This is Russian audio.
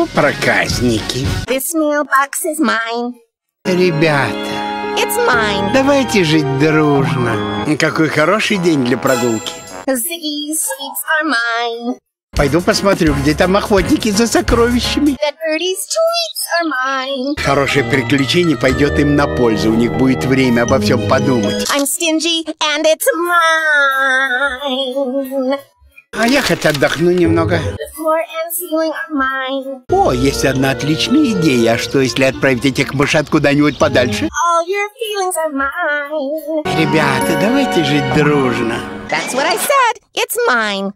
Ну, проказники. This mailbox is mine. Ребята, It's mine. давайте жить дружно. Какой хороший день для прогулки. Ziggy's sweets are mine. Пойду посмотрю, где там охотники за сокровищами. Хорошее приключение пойдет им на пользу. У них будет время обо всем подумать. I'm stingy and it's mine. А я хоть отдохну немного. The floor and ceiling are mine. О, есть одна отличная идея. А что, если отправить этих мышат куда-нибудь подальше? All your feelings are mine. Ребята, давайте жить дружно. That's what I said. It's mine.